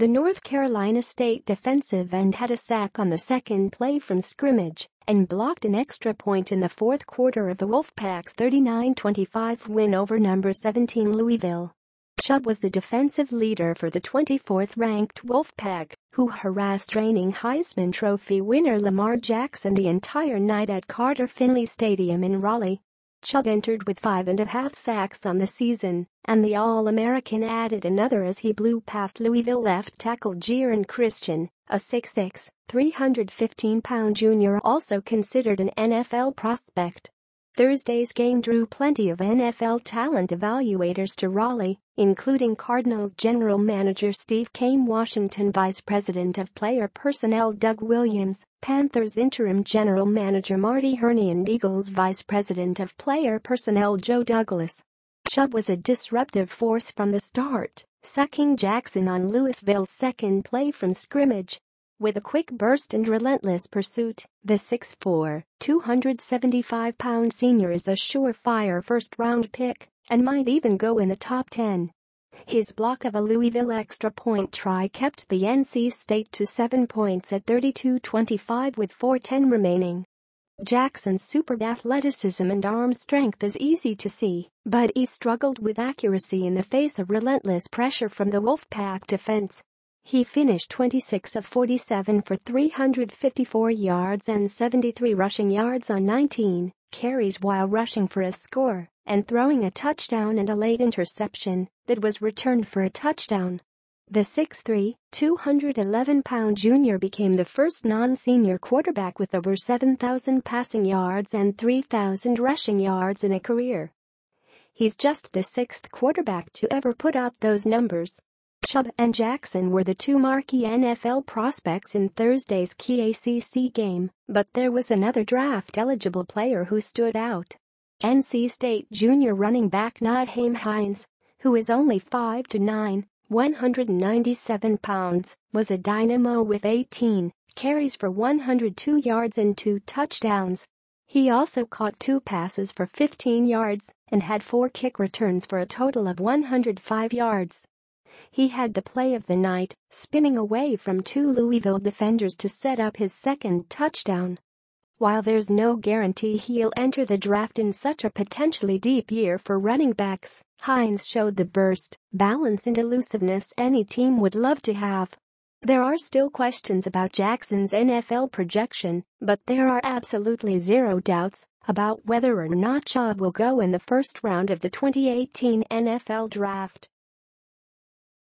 The North Carolina State defensive end had a sack on the second play from scrimmage and blocked an extra point in the fourth quarter of the Wolfpack's 39-25 win over number 17 Louisville. Chubb was the defensive leader for the 24th-ranked Wolfpack, who harassed reigning Heisman Trophy winner Lamar Jackson the entire night at Carter Finley Stadium in Raleigh. Chubb entered with five and a half sacks on the season, and the All-American added another as he blew past Louisville left tackle Geron Christian, a 6'6", 315-pound junior also considered an NFL prospect. Thursday's game drew plenty of NFL talent evaluators to Raleigh, including Cardinals general manager Steve Keim Washington vice president of player personnel Doug Williams, Panthers interim general manager Marty Hurney and Eagles vice president of player personnel Joe Douglas. Chubb was a disruptive force from the start, sacking Jackson on Louisville's second play from scrimmage with a quick burst and relentless pursuit, the 6'4", 275-pound senior is a surefire first-round pick and might even go in the top 10. His block of a Louisville extra point try kept the NC State to 7 points at 32-25 with 4:10 remaining. Jackson's superb athleticism and arm strength is easy to see, but he struggled with accuracy in the face of relentless pressure from the Wolfpack defense. He finished 26 of 47 for 354 yards and 73 rushing yards on 19 carries while rushing for a score and throwing a touchdown and a late interception that was returned for a touchdown. The 6'3", 211-pound junior became the first non-senior quarterback with over 7,000 passing yards and 3,000 rushing yards in a career. He's just the sixth quarterback to ever put up those numbers. Chubb and Jackson were the two marquee NFL prospects in Thursday's key ACC game, but there was another draft-eligible player who stood out. NC State junior running back Nyheim Hines, who is only 5'9", 197 pounds, was a dynamo with 18 carries for 102 yards and two touchdowns. He also caught two passes for 15 yards and had four kick returns for a total of 105 yards. He had the play of the night, spinning away from two Louisville defenders to set up his second touchdown. While there's no guarantee he'll enter the draft in such a potentially deep year for running backs, Hines showed the burst, balance and elusiveness any team would love to have. There are still questions about Jackson's NFL projection, but there are absolutely zero doubts about whether or not Chubb will go in the first round of the 2018 NFL Draft.